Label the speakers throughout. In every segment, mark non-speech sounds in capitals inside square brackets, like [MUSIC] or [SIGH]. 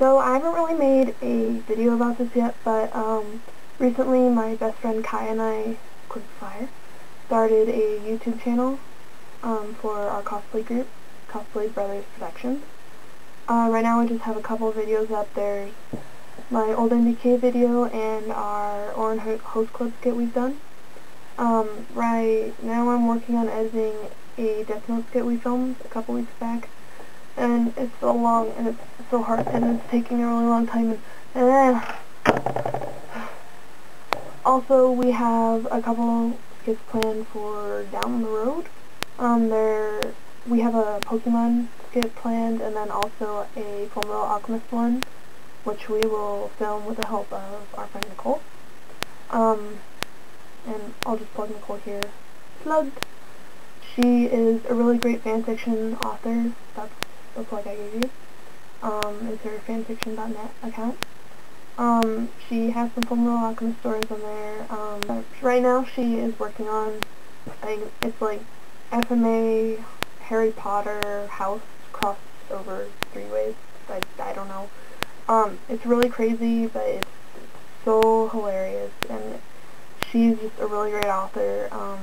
Speaker 1: So I haven't really made a video about this yet, but um, recently my best friend Kai and I, Quickfire, started a YouTube channel um, for our cosplay group, Cosplay Brothers Productions. Uh, right now I just have a couple videos up. There's my old MDK video and our Ouran Host Club skit we've done. Um, right now I'm working on editing a Death Note skit we filmed a couple weeks back. And it's so long and it's so hard and it's taking a really long time and eh. [SIGHS] Also we have a couple skits planned for down the road. Um, there we have a Pokemon skit planned and then also a Fullmetal Alchemist one which we will film with the help of our friend Nycole. Um, and I'll just plug Nycole here. Plugged. She is a really great fanfiction author. That's the like I gave you. Um, is her fanfiction.net account. Um, she has some Fullmetal Alchemist stories on there. Um, right now she is working on, like, it's like FMA, Harry Potter, House, crossed over three ways. I, I don't know. Um, it's really crazy, but it's, it's so hilarious, and she's just a really great author, um,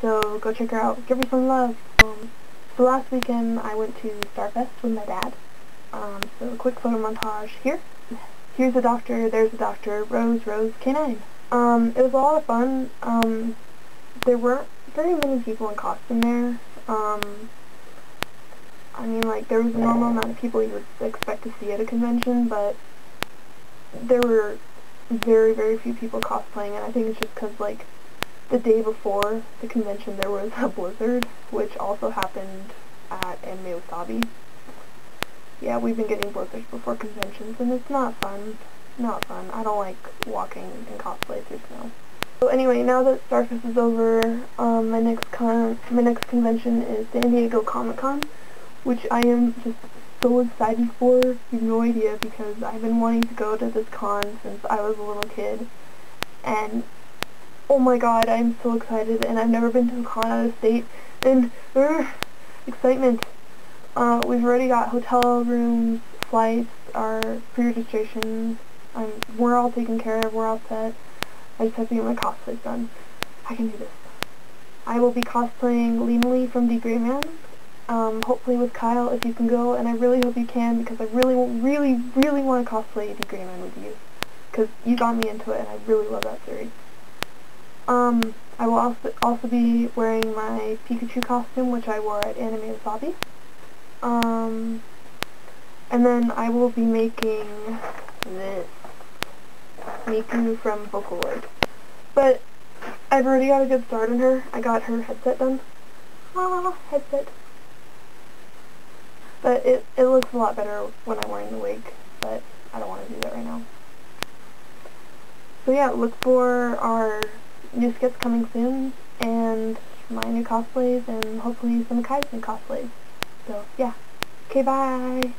Speaker 1: so go check her out. Give her some love. Um, so last weekend I went to Starfest with my dad. Um, so a quick photo montage here. Here's a doctor, there's a doctor, Rose, Rose, K9. Um, it was a lot of fun. Um, there weren't very many people in costume there. Um, I mean, like, there was a normal amount of people you would expect to see at a convention, but there were very, very few people cosplaying, and I think it's just because, like, the day before the convention there was a blizzard, which also happened at Anime Wasabi. Yeah, we've been getting blizzards before conventions, and it's not fun. Not fun. I don't like walking in cosplay through snow. So anyway, now that Starfest is over, um, my next con my next convention is San Diego Comic Con, which I am just so excited for. You have no idea because I've been wanting to go to this con since I was a little kid. And oh my god, I'm so excited and I've never been to a con out of state and uh, excitement. Uh, we've already got hotel rooms, flights, our pre-registrations. Um, we're all taken care of, we're all set. I just have to get my cosplays done. I can do this. I will be cosplaying Lenalee from D. Man um, hopefully with Kyle if you can go, and I really hope you can because I really, really, really want to cosplay D.Gray-man with you because you got me into it and I really love that series. Um, I will also, also be wearing my Pikachu costume which I wore at Anime Wasabi. Um, and then I will be making this Miku from Vocaloid. But I've already got a good start on her. I got her headset done. Ah, headset. But it, it looks a lot better when I'm wearing the wig, but I don't want to do that right now. So yeah, look for our new skits coming soon, and my new cosplays, and hopefully some Kai's new cosplays. So yeah. Okay, bye!